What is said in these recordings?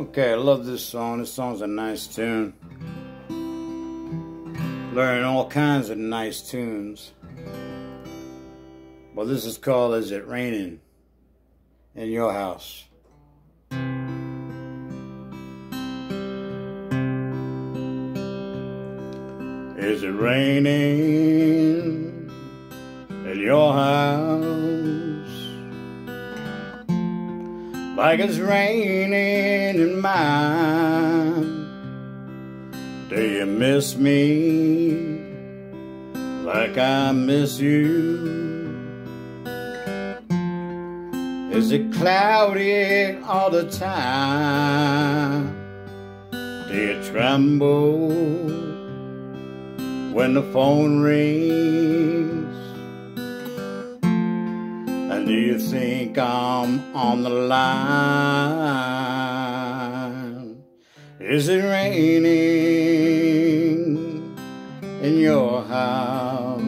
Okay, I love this song. This song's a nice tune. Learning all kinds of nice tunes. Well, this is called Is It Raining in Your House? Is it raining in your house? Like it's raining in mine. Do you miss me like I miss you? Is it cloudy all the time? Do you tremble? when the phone rings? Do you think I'm on the line? Is it raining in your house?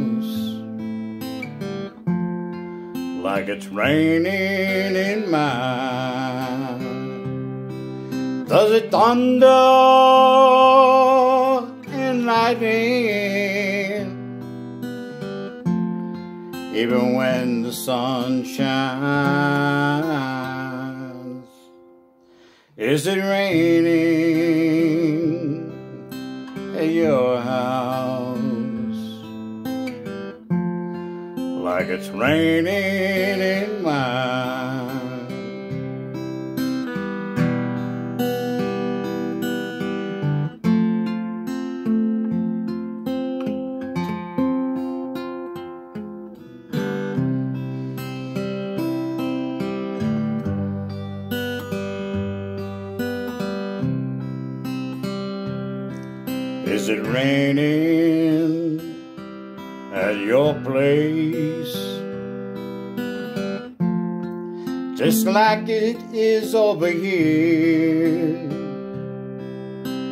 Like it's raining in mine? Does it thunder? Even when the sun shines. Is it raining at your house? Like it's raining in mine. Is it raining at your place? Just like it is over here.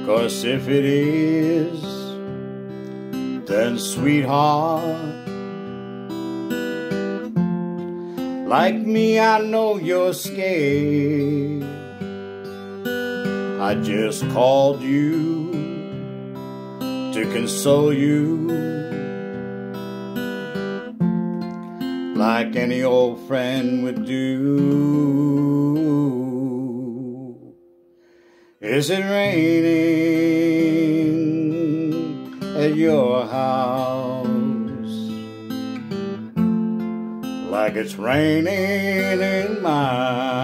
Cause if it is, then sweetheart, like me, I know you're scared. I just called you to console you like any old friend would do. Is it raining at your house like it's raining in mine?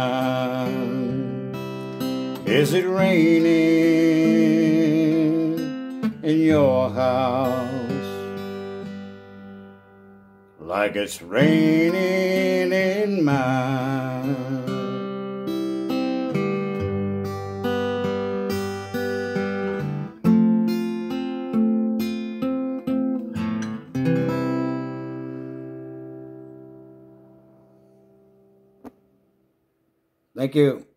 Is it raining? In your house like it's raining in mine. Thank you.